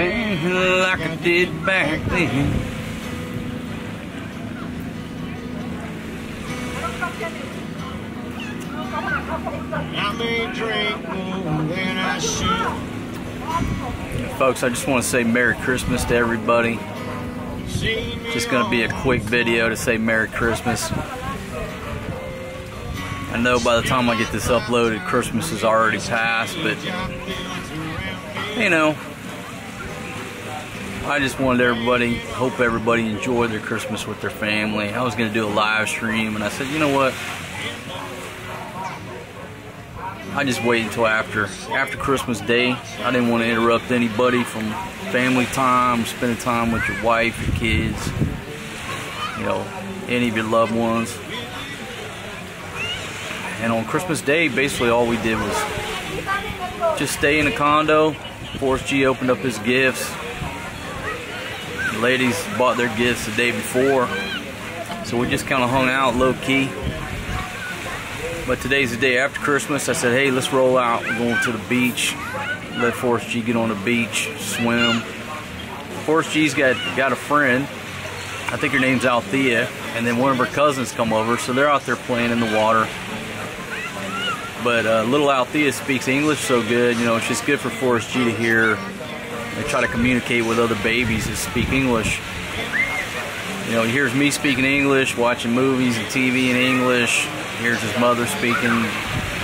Like I did back then. Folks, I just want to say Merry Christmas to everybody. Just going to be a quick video to say Merry Christmas. I know by the time I get this uploaded, Christmas is already passed, but you know, I just wanted everybody, hope everybody enjoyed their Christmas with their family. I was going to do a live stream, and I said, you know what? I just wait until after after Christmas Day. I didn't want to interrupt anybody from family time, spending time with your wife, your kids, you know, any of your loved ones. And on Christmas Day, basically all we did was just stay in the condo. Forrest G opened up his gifts. The ladies bought their gifts the day before. So we just kind of hung out low key. But today's the day after Christmas. I said, hey, let's roll out. We're going to the beach. Let Forrest G get on the beach, swim. Forrest G's got, got a friend. I think her name's Althea. And then one of her cousins come over. So they're out there playing in the water. But uh, little Althea speaks English so good, you know, it's just good for Forrest G to hear and try to communicate with other babies that speak English. You know, he hears me speaking English, watching movies and TV in English. He hears his mother speaking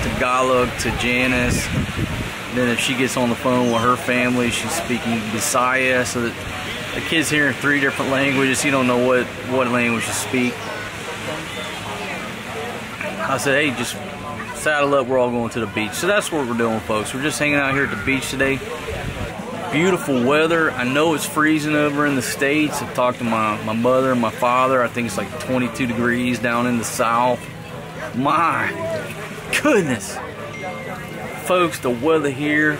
Tagalog to Janice. Then if she gets on the phone with her family, she's speaking Bisaya. So that the kid's hearing three different languages. He don't know what, what language to speak. I said, hey, just saddle up. We're all going to the beach. So that's what we're doing, folks. We're just hanging out here at the beach today. Beautiful weather. I know it's freezing over in the States. I've talked to my, my mother and my father. I think it's like 22 degrees down in the south. My goodness. Folks, the weather here,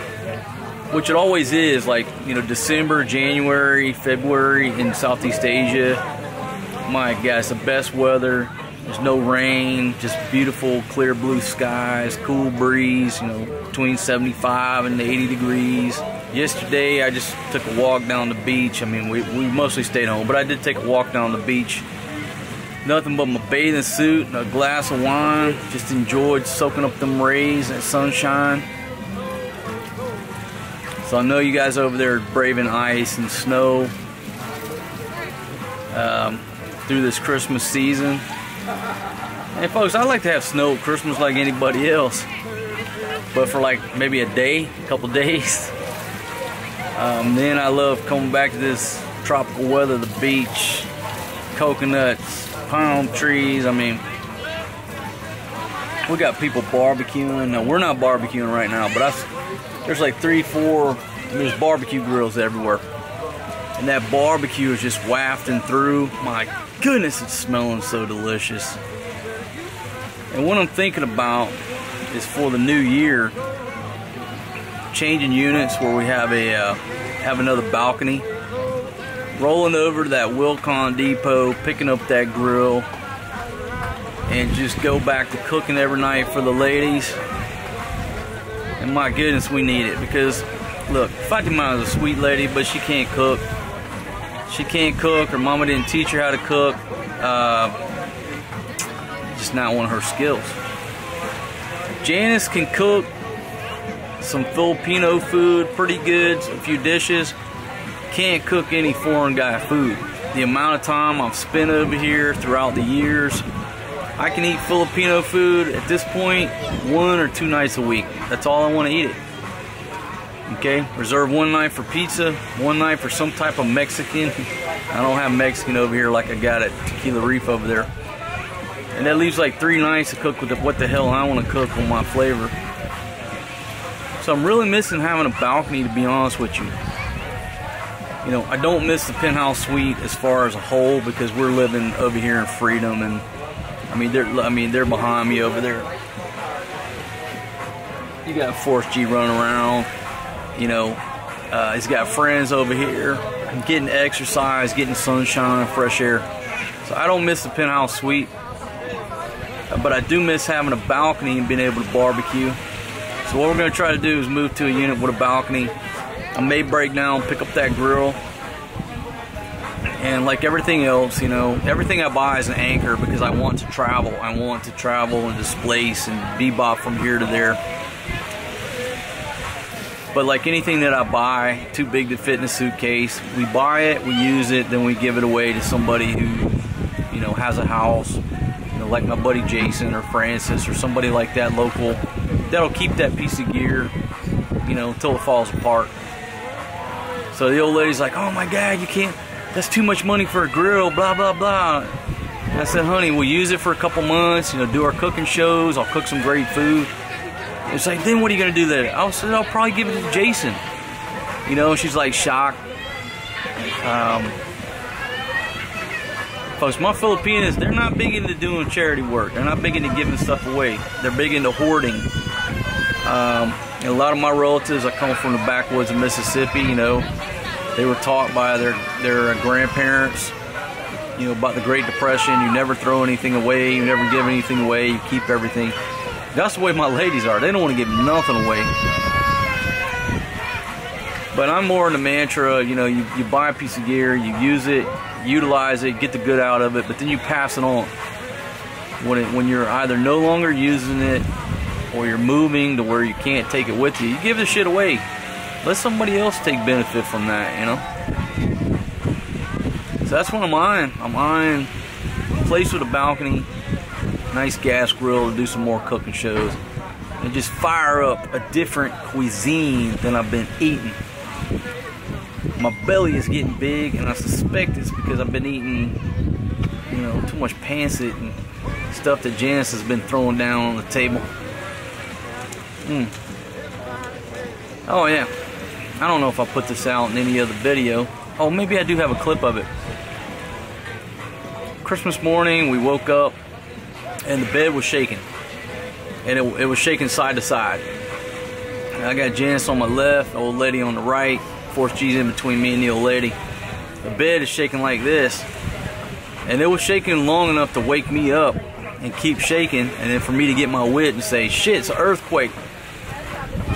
which it always is, like, you know, December, January, February in Southeast Asia. My God, it's the best weather. There's no rain, just beautiful, clear blue skies, cool breeze, you know, between 75 and 80 degrees. Yesterday, I just took a walk down the beach. I mean, we, we mostly stayed home, but I did take a walk down the beach. Nothing but my bathing suit and a glass of wine. Just enjoyed soaking up them rays and sunshine. So I know you guys over there braving ice and snow um, through this Christmas season. Hey folks, I like to have snow Christmas like anybody else. But for like maybe a day, a couple days. Um, then I love coming back to this tropical weather, the beach, coconuts, palm trees. I mean, we got people barbecuing. No, we're not barbecuing right now, but I, there's like three, four, there's barbecue grills everywhere. And that barbecue is just wafting through. My goodness, it's smelling so delicious. And what I'm thinking about is for the new year, changing units where we have a uh, have another balcony. Rolling over to that Wilcon Depot, picking up that grill, and just go back to cooking every night for the ladies. And my goodness, we need it because look, Fatima is a sweet lady, but she can't cook. She can't cook. Her mama didn't teach her how to cook. Uh, just not one of her skills. Janice can cook some Filipino food, pretty good, a few dishes. Can't cook any foreign guy food. The amount of time I've spent over here throughout the years, I can eat Filipino food at this point one or two nights a week. That's all I want to eat it. Okay, reserve one night for pizza, one night for some type of Mexican. I don't have Mexican over here like I got at Tequila Reef over there. And that leaves like three nights to cook with the, what the hell I want to cook with my flavor. So I'm really missing having a balcony to be honest with you. You know, I don't miss the penthouse suite as far as a whole because we're living over here in freedom and I mean they're I mean they're behind me over there. You got Forrest G running around, you know, uh, he's got friends over here, getting exercise, getting sunshine, fresh air. So I don't miss the penthouse suite, but I do miss having a balcony and being able to barbecue. So what we're to try to do is move to a unit with a balcony. I may break down, pick up that grill. And like everything else, you know, everything I buy is an anchor because I want to travel. I want to travel and displace and bebop from here to there. But like anything that I buy, too big to fit in a suitcase, we buy it, we use it, then we give it away to somebody who, you know, has a house, you know, like my buddy Jason or Francis or somebody like that local that'll keep that piece of gear, you know, until it falls apart. So the old lady's like, oh my God, you can't, that's too much money for a grill, blah, blah, blah. And I said, honey, we'll use it for a couple months, you know, do our cooking shows, I'll cook some great food. It's like, then what are you gonna do there? I said, I'll probably give it to Jason. You know, she's like shocked. Um, folks, my Filipinos, they're not big into doing charity work. They're not big into giving stuff away. They're big into hoarding. Um, a lot of my relatives, I come from the backwoods of Mississippi, you know, they were taught by their, their grandparents, you know, about the Great Depression. You never throw anything away, you never give anything away, you keep everything. That's the way my ladies are. They don't want to give nothing away. But I'm more in the mantra, you know, you, you buy a piece of gear, you use it, utilize it, get the good out of it, but then you pass it on. When, it, when you're either no longer using it or you're moving to where you can't take it with you, you give the shit away. Let somebody else take benefit from that, you know? So that's what I'm eyeing. I'm eyeing a place with a balcony, nice gas grill to do some more cooking shows and just fire up a different cuisine than I've been eating. My belly is getting big and I suspect it's because I've been eating, you know, too much pancit and stuff that Janice has been throwing down on the table. Mm. Oh yeah. I don't know if I put this out in any other video. Oh, maybe I do have a clip of it. Christmas morning, we woke up and the bed was shaking. And it, it was shaking side to side. And I got Janice on my left, old lady on the right, Forrest G's in between me and the old lady. The bed is shaking like this. And it was shaking long enough to wake me up and keep shaking, and then for me to get my wit and say, shit, it's an earthquake.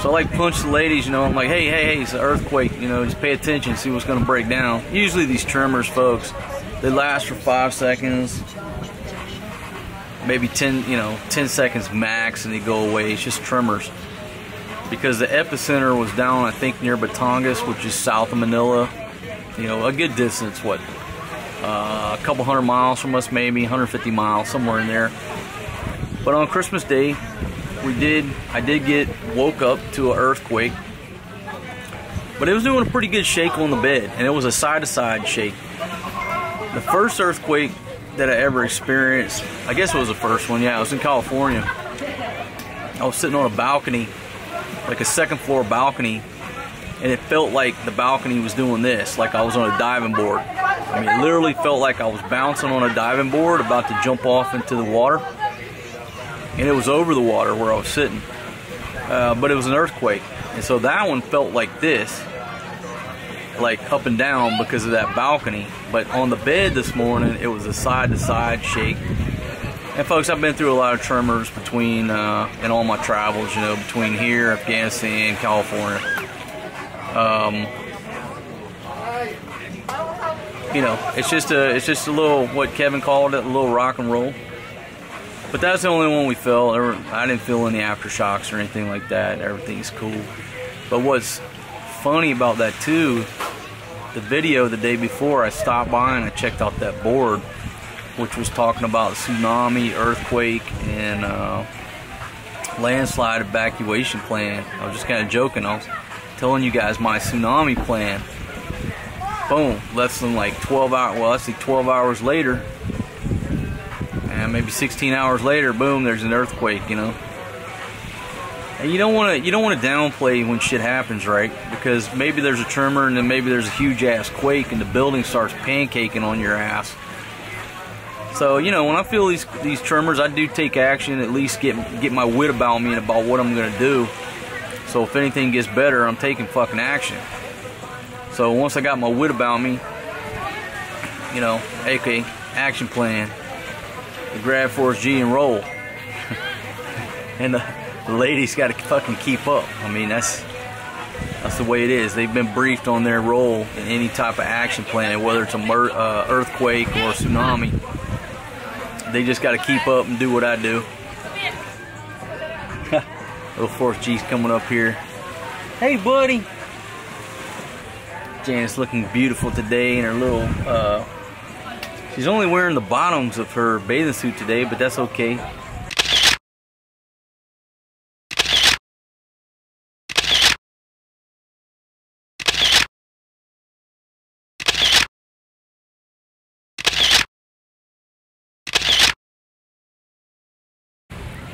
So I like punch the ladies, you know, I'm like, hey, hey, hey, it's an earthquake, you know, just pay attention, see what's gonna break down. Usually these tremors, folks, they last for five seconds, maybe 10, you know, 10 seconds max and they go away. It's just tremors. Because the epicenter was down, I think, near Batangas, which is south of Manila. You know, a good distance, what, uh, a couple hundred miles from us, maybe 150 miles, somewhere in there. But on Christmas Day, we did, I did get woke up to an earthquake. But it was doing a pretty good shake on the bed, and it was a side-to-side -side shake. The first earthquake that I ever experienced. I guess it was the first one. Yeah, I was in California. I was sitting on a balcony, like a second floor balcony, and it felt like the balcony was doing this, like I was on a diving board. I mean, it literally felt like I was bouncing on a diving board, about to jump off into the water, and it was over the water where I was sitting. Uh, but it was an earthquake, and so that one felt like this like up and down because of that balcony. But on the bed this morning, it was a side to side shake. And folks, I've been through a lot of tremors between uh, in all my travels, you know, between here, Afghanistan, California. Um, you know, it's just a it's just a little what Kevin called it, a little rock and roll. But that's the only one we felt. I didn't feel any aftershocks or anything like that. Everything's cool. But what's funny about that too the video the day before, I stopped by and I checked out that board, which was talking about tsunami, earthquake, and uh, landslide evacuation plan. I was just kind of joking. I was telling you guys my tsunami plan. Boom, less than like 12 hours, well, see, 12 hours later, and maybe 16 hours later, boom, there's an earthquake, you know. And you don't want to you don't want to downplay when shit happens, right? Because maybe there's a tremor and then maybe there's a huge ass quake and the building starts pancaking on your ass. So you know when I feel these these tremors, I do take action. At least get get my wit about me and about what I'm gonna do. So if anything gets better, I'm taking fucking action. So once I got my wit about me, you know, okay, action plan. grab Forrest G and roll. and the the ladies got to fucking keep up. I mean, that's That's the way it is. They've been briefed on their role in any type of action plan, whether it's a uh, earthquake or a tsunami. They just got to keep up and do what I do. Little Forrest G's coming up here. Hey, buddy. Janice looking beautiful today in her little. Uh, she's only wearing the bottoms of her bathing suit today, but that's okay.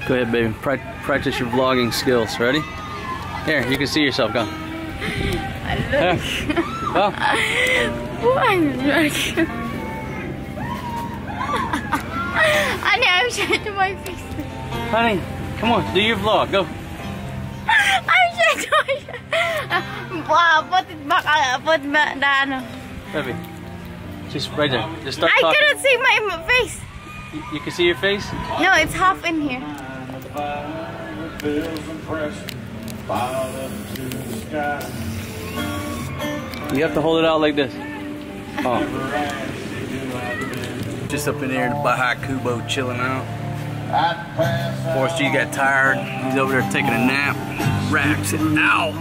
Go ahead, baby. Pra practice your vlogging skills. Ready? Here, you can see yourself. Go. I Yeah. Go. Honey, I'm trying to my face. Honey, come on. Do your vlog. Go. I'm trying to my Wow, put it back. uh, Put ba the ano. Baby. Just right there. Just start I talking. couldn't see my face. You, you can see your face? No, it's half in here. You have to hold it out like this. Oh. Just up in there, the Bahay Kubo chilling out. Forrest G got tired. He's over there taking a nap. Raps it out.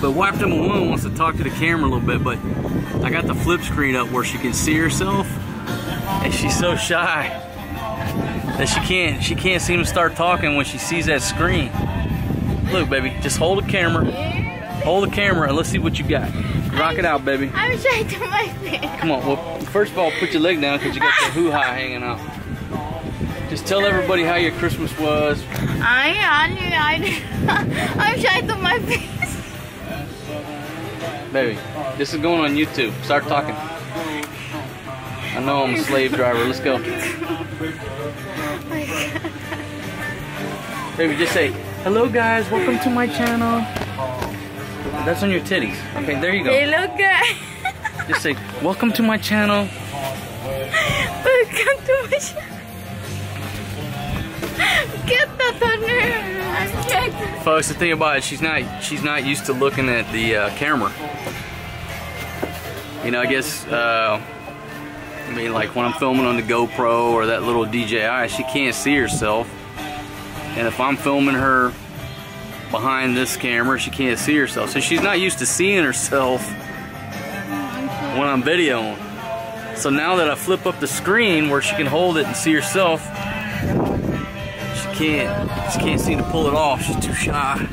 But Wife Number One wants to talk to the camera a little bit, but I got the flip screen up where she can see herself. And she's so shy that she can't she can't seem to start talking when she sees that screen. Look, baby, just hold the camera. Hold the camera and let's see what you got. Rock it out, baby. I'm trying to my face. Come on. Well, first of all, put your leg down because you got the hoo-ha hanging out. Just tell everybody how your Christmas was. I, I, I, I'm trying to my face. Baby, this is going on YouTube. Start talking. I know I'm a slave driver. Let's go. Baby, just say, hello guys, welcome to my channel. That's on your titties. Okay, there you go. Hey, look good. Just say, welcome to my channel. Welcome to my channel. Get the thunder. I'm. Folks, the thing about it, she's not she's not used to looking at the uh, camera. You know, I guess uh, I mean like when I'm filming on the GoPro or that little DJI, she can't see herself. And if I'm filming her behind this camera, she can't see herself. So she's not used to seeing herself when I'm videoing. So now that I flip up the screen where she can hold it and see herself, she can't she can't seem to pull it off. She's too shy.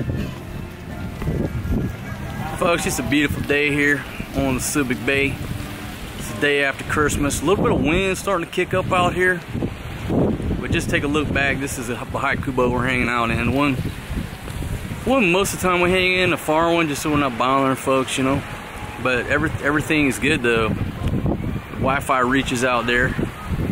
Folks, it's a beautiful day here on the Subic Bay. It's the day after Christmas. A little bit of wind starting to kick up out here. Just take a look back. This is a high Kubo we're hanging out in. One, one most of the time we hang in a far one just so we're not bothering folks, you know. But every, everything is good though. Wi-Fi reaches out there.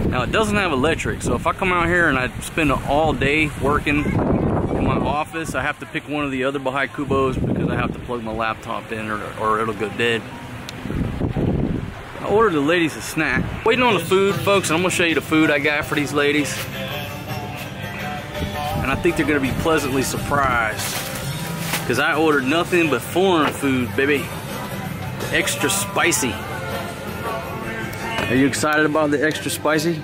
Now it doesn't have electric, so if I come out here and I spend all day working in my office, I have to pick one of the other Bahay Kubos because I have to plug my laptop in or, or it'll go dead. I ordered the ladies a snack. Waiting on the food, folks, and I'm gonna show you the food I got for these ladies. And I think they're gonna be pleasantly surprised. Because I ordered nothing but foreign food, baby. Extra spicy. Are you excited about the extra spicy?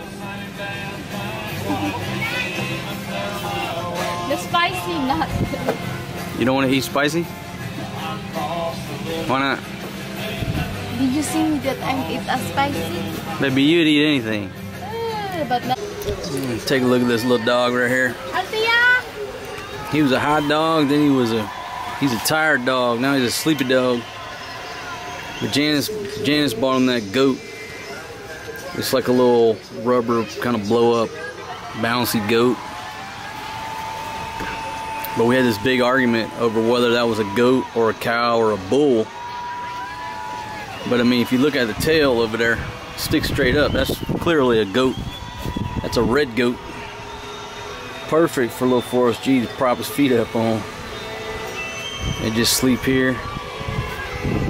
The spicy nut. You don't want to eat spicy? Why not? Did you see me that I eat a spicy? Baby, you'd eat anything. Uh, but not. Mm, Take a look at this little dog right here. He was a hot dog, then he was a he's a tired dog. Now he's a sleepy dog. But Janice Janice bought him that goat. It's like a little rubber kind of blow up bouncy goat. But we had this big argument over whether that was a goat or a cow or a bull. But I mean, if you look at the tail over there, stick straight up, that's clearly a goat. That's a red goat. Perfect for little Forrest G to prop his feet up on. And just sleep here.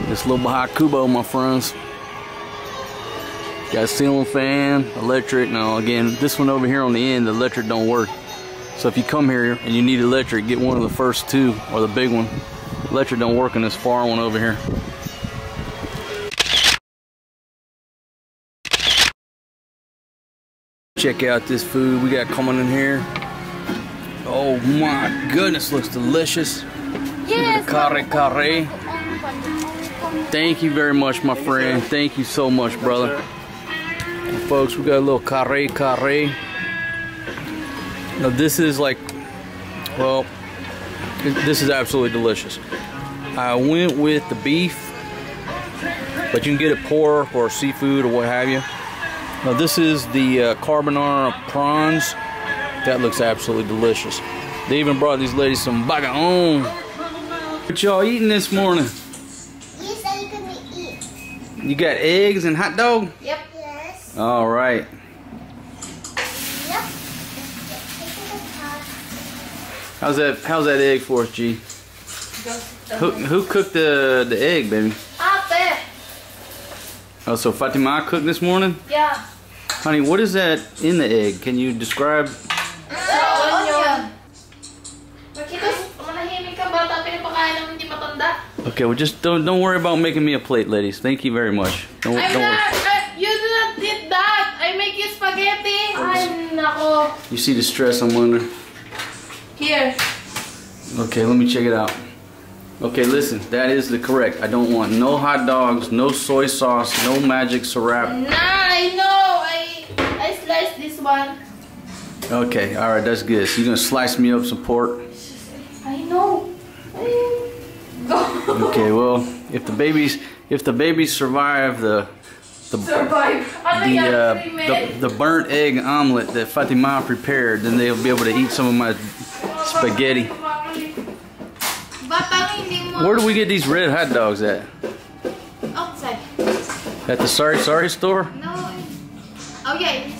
This little Bahay Kubo, my friends. Got a ceiling fan, electric. Now again, this one over here on the end, the electric don't work. So if you come here and you need electric, get one of the first two or the big one. Electric don't work in this far one over here. Check out this food we got coming in here. Oh my goodness, looks delicious. Yes. Kare-kare. Thank you very much, my friend. Thank you so much, brother. Folks, we got a little kare-kare. Now this is like, well, this is absolutely delicious. I went with the beef, but you can get it pork or seafood or what have you. Now this is the uh, carbonara prawns. That looks absolutely delicious. They even brought these ladies some bagoong. What y'all eating this morning? Yes, are you gonna eat? You got eggs and hot dog? Yep. Yes. All right. Yep. How's that? How's that egg Forrest G? Who who cooked the the egg, baby? Oh, so Fatima cooked this morning? Yeah. Honey, what is that in the egg? Can you describe? Sa onion. Makita, manahimik ka bata, pinapakain ng hindi matanda. Okay, well just don't don't worry about making me a plate, ladies. Thank you very much. Don't, I'm don't not, worry. I, you do not eat that. I make you spaghetti. Ay, nako. You see the stress I'm under? Here. Okay, let me check it out. Okay, listen, that is the correct. I don't want no hot dogs, no soy sauce, no magic syrup. Nah, I know. I, I sliced this one. Okay, all right, that's good. So you're gonna slice me up some pork. I know. Go. Okay, well, if the babies if the babies survive the the Survive. The, uh, the the burnt egg omelet that Fatima prepared, then they'll be able to eat some of my spaghetti. Batang hindi mo. Where do we get these red hot dogs at? Outside. At the Sari-sari store? No. Oh yeah, it's sorry, sorry.